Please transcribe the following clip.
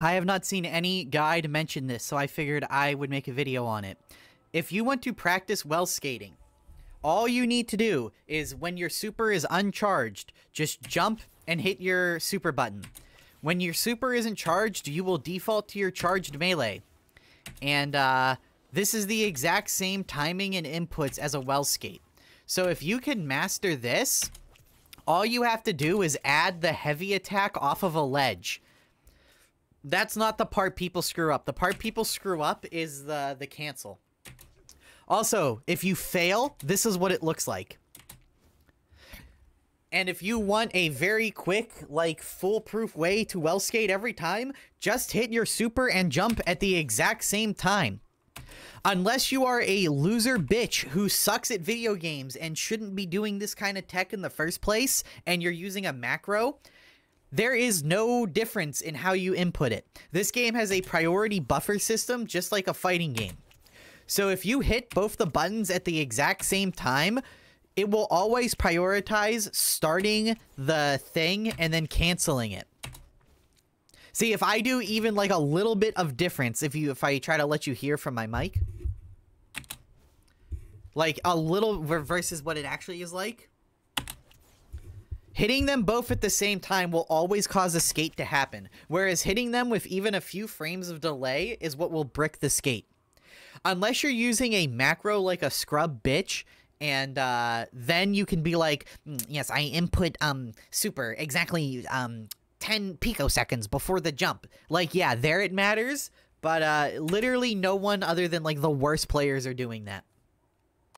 I have not seen any guide mention this, so I figured I would make a video on it. If you want to practice well skating, all you need to do is when your super is uncharged, just jump and hit your super button. When your super isn't charged, you will default to your charged melee. And uh, this is the exact same timing and inputs as a well skate. So if you can master this, all you have to do is add the heavy attack off of a ledge. That's not the part people screw up. The part people screw up is the, the cancel. Also, if you fail, this is what it looks like. And if you want a very quick, like, foolproof way to well skate every time, just hit your super and jump at the exact same time. Unless you are a loser bitch who sucks at video games and shouldn't be doing this kind of tech in the first place, and you're using a macro, there is no difference in how you input it. This game has a priority buffer system just like a fighting game. So if you hit both the buttons at the exact same time, it will always prioritize starting the thing and then canceling it. See, if I do even like a little bit of difference, if you if I try to let you hear from my mic, like a little versus what it actually is like, hitting them both at the same time will always cause a skate to happen. Whereas hitting them with even a few frames of delay is what will brick the skate. Unless you're using a macro like a scrub bitch, and uh, then you can be like, mm, yes, I input um super exactly um 10 picoseconds before the jump. Like, yeah, there it matters, but uh, literally no one other than like the worst players are doing that.